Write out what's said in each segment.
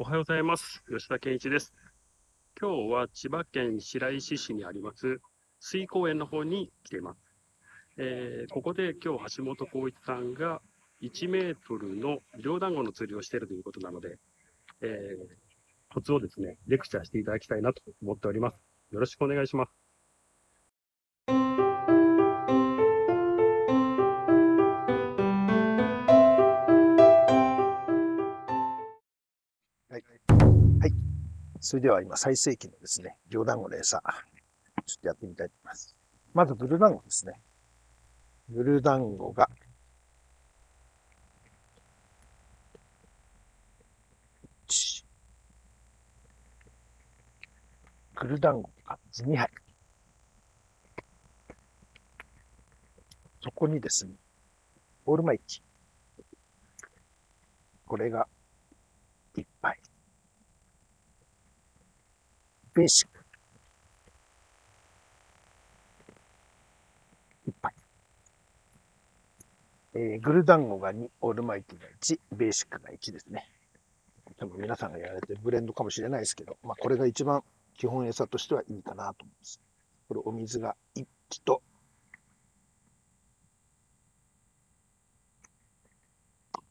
おはようございます。吉田健一です。今日は千葉県白石市にあります水公園の方に来ています。えーここで今日橋本浩一さんが1メートルの両団子の釣りをしているということなので、えーコツをですね、レクチャーしていただきたいなと思っております。よろしくお願いします。それでは今最盛期のですね、両団子の餌、ちょっとやってみたいと思います。まずブルー団子ですね。ブルー団子が、1ブルー団子が2杯。そこにですね、オールマイティ。これが1杯。ベーシック。一杯。えー、グル団子が2、オールマイティが1、ベーシックが1ですね。多分皆さんがやられてるブレンドかもしれないですけど、まあこれが一番基本餌としてはいいかなと思います。これお水が1と、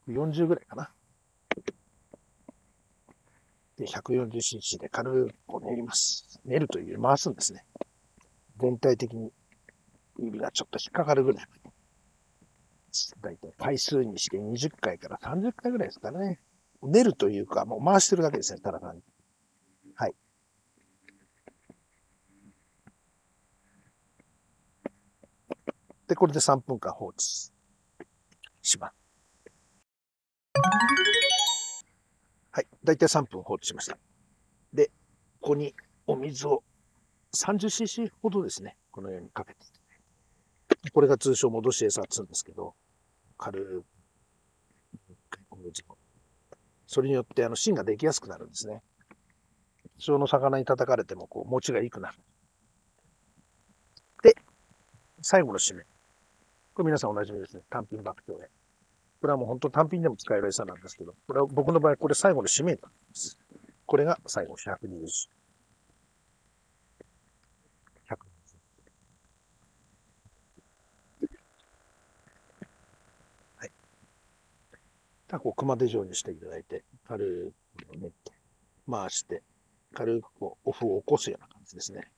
40ぐらいかな。で、140cc で軽く練ります。練るというより回すんですね。全体的に指がちょっと引っかかるぐらい。だいたい回数にして20回から30回ぐらいですかね。練るというか、もう回してるだけですね、ただ単に。はい。で、これで3分間放置します。はい。だいたい3分放置しました。で、ここにお水を 30cc ほどですね。このようにかけて。これが通称戻し餌つんですけど、軽く。それによってあの芯ができやすくなるんですね。普通の魚に叩かれてもこう持ちが良くなる。で、最後の締め。これ皆さんおなじみですね。単品爆強で。これはもう本当単品でも使える餌なんですけど、これは僕の場合、これ最後の締めになります。これが最後120。120。はい。タコを熊手状にしていただいて、軽く練って、回して、軽くこう、オフを起こすような感じですね。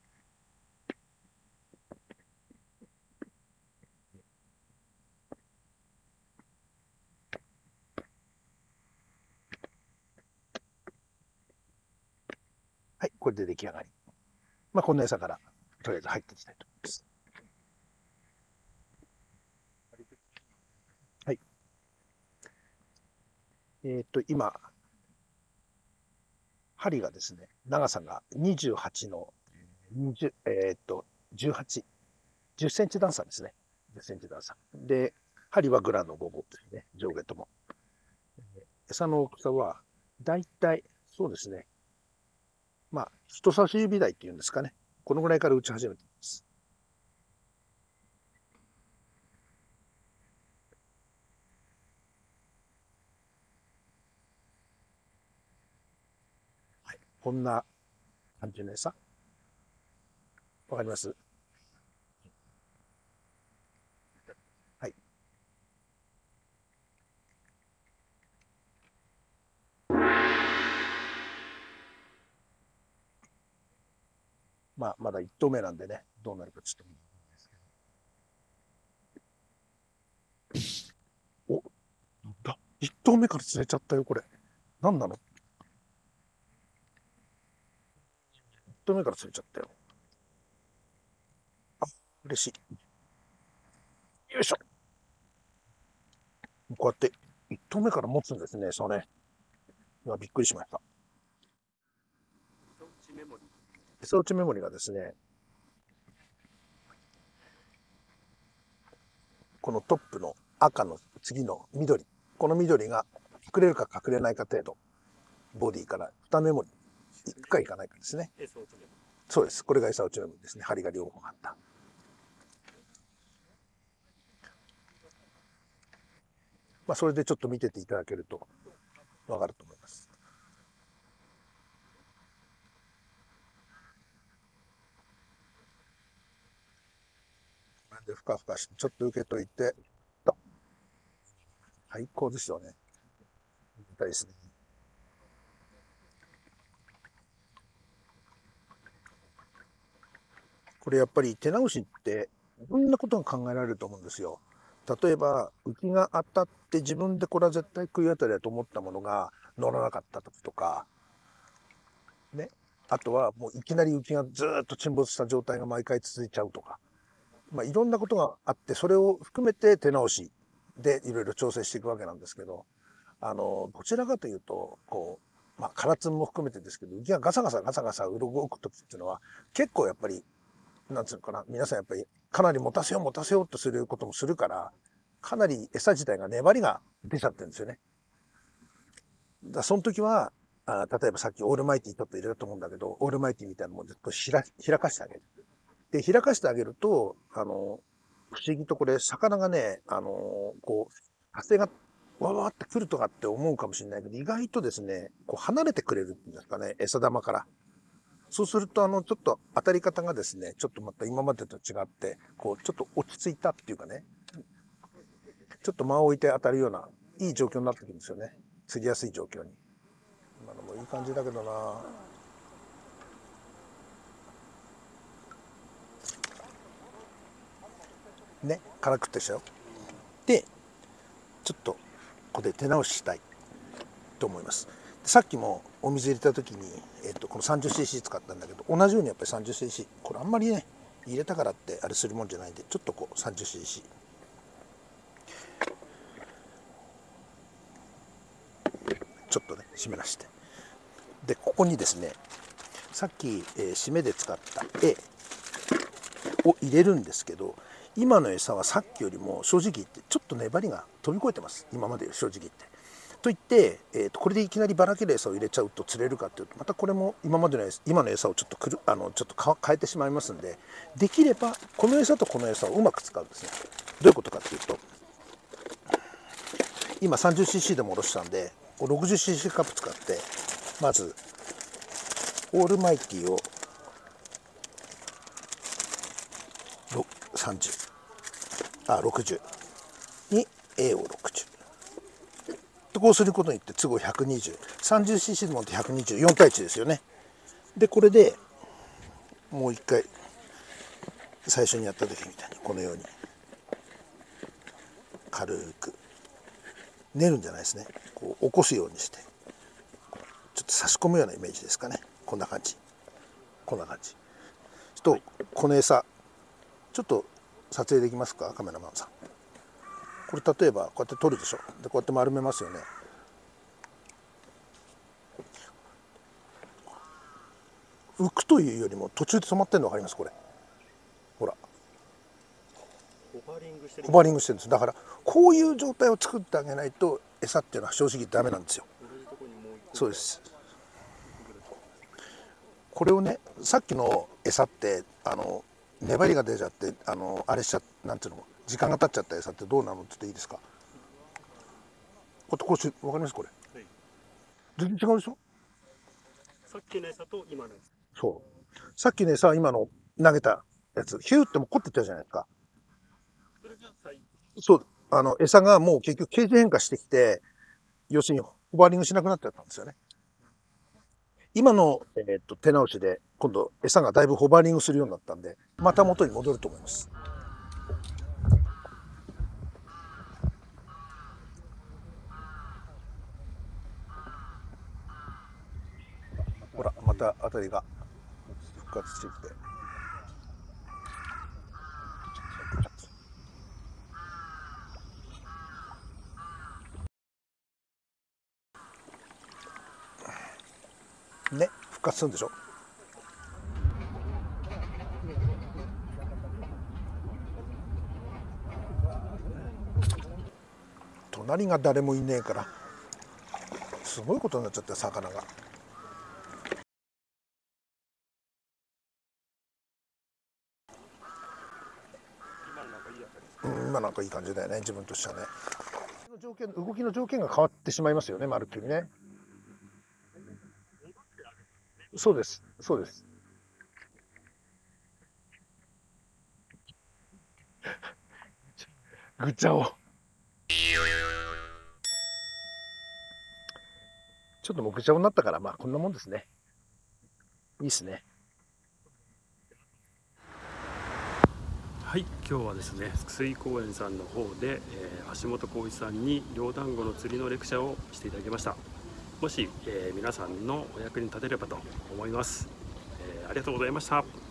これで出来上がり。まあ、こんな餌から、とりあえず入っていきたいと思います。はい。えっ、と、今、針がですね、長さが28の、えっ、と、18、10センチ段差ですね。10センチ段差。で、針はグラの5号ですね、上下とも。餌の大きさは、だいたい、そうですね、まあ、人差し指台っていうんですかね。このぐらいから打ち始めています。はい。こんな感じの餌。わかります？まあ、まだ1投目なんでね、どうなるかちょっと。お、だ、1投目から釣れちゃったよ、これ。何なの ?1 投目から釣れちゃったよ。あ、嬉しい。よいしょ。こうやって、1投目から持つんですね、そうね。いや、びっくりしました。餌打ちメモリがですね、このトップの赤の次の緑、この緑が隠れるか隠れないか程度、ボディから2メモリ、いくかいかないかですね。そうです。これが餌打ちメモリですね。針が両方あった。まあ、それでちょっと見てていただけるとわかると思います。でふかふかして、ちょっと受けといて、と。最高ですよね。見たいですね。これやっぱり手直しっていろんなことが考えられると思うんですよ。例えば浮きが当たって自分でこれは絶対食い当たりだと思ったものが乗らなかった時とか、ね、あとはもういきなり浮きがずっと沈没した状態が毎回続いちゃうとか、まあ、いろんなことがあってそれを含めて手直しでいろいろ調整していくわけなんですけどあのどちらかというとこう、まあ、唐津も含めてですけど浮きがガサガサガサガサ動く時っていうのは結構やっぱりなんつうのかな、皆さんやっぱりかなり持たせよう持たせようとすることもするから、かなり餌自体が粘りが出ちゃってるんですよね。だその時は、あ例えばさっきオールマイティちょっと入れたと思うんだけど、オールマイティみたいなのもずっと開開かしてあげる。で、開かしてあげると、あの、不思議とこれ、魚がね、あの、こう、発生がわわってくるとかって思うかもしれないけど、意外とですね、こう離れてくれるんですかね、餌玉から。そうすると、あの、ちょっと当たり方がですね、ちょっとまた今までと違って、こう、ちょっと落ち着いたっていうかね、ちょっと間を置いて当たるような、いい状況になってくるんですよね。釣りやすい状況に。今のもいい感じだけどなね、辛くってでしょ。で、ちょっと、ここで手直ししたいと思います。さっきもお水入れた時に、えっと、この 30cc 使ったんだけど同じようにやっぱり 30cc これあんまりね入れたからってあれするもんじゃないんでちょっとこう 30cc ちょっとね湿らしてでここにですねさっき、えー、締めで使った A を入れるんですけど今の餌はさっきよりも正直言ってちょっと粘りが飛び越えてます。今までより正直言って。といって、えーと、これでいきなりばらける餌を入れちゃうと釣れるかっていうとまたこれも今までの今の餌をちょっとくるあのちょっと変えてしまいますんでできればこの餌とこの餌をうまく使うんですね。どういうことかっていうと今 30cc でもおろしたんで 60cc カップ使ってまずオールマイティを30あ60に A を60こうすることによって都合 12030cc でもって124対1ですよね。でこれでもう一回最初にやった時みたいにこのように。軽く。練るんじゃないですね。こう起こすようにして。ちょっと差し込むようなイメージですかね。こんな感じ。こんな感じ。とこの餌ちょっと撮影できますかカメラマンさん。これ例えばこうやって取るでしょ。でこうやって丸めますよね。浮くというよりも途中で止まってるの分かります？これ。ほら。ホバリングしてる。ホバリングしてるんです。だからこういう状態を作ってあげないと餌っていうのは正直ダメなんですよ。そうです。これをねさっきの餌ってあの粘りが出ちゃってあのあれしちゃなんていうの時間が経っちゃった餌ってどうなの？っていいですか？こうこうしわかります？これ、はい、全然違うでしょ？さっきの餌と今の餌そう。さっきの餌今の投げたやつ。ヒューっても凝ってったじゃないですか。そう。あの餌がもう結局形状変化してきて要するにホバーリングしなくなっちゃったんですよね今の、えー、っと手直しで今度餌がだいぶホバーリングするようになったんでまた元に戻ると思いますほら、また当たりが復活してきて。ね、復活するんでしょ？隣が誰もいねえからすごいことになっちゃって魚が。今なんかいい感じだよね自分としてはね。動きの条件が変わってしまいますよねまるっきりね。そうですそうです ぐちゃを。ちょっともうぐちゃになったから、まあこんなもんですね。いいっすね。はい、今日はですね、水公園さんの方で、えー橋本浩一さんに両団子の釣りのレクチャーをしていただきました。もし、えー皆さんのお役に立てればと思います。えーありがとうございました。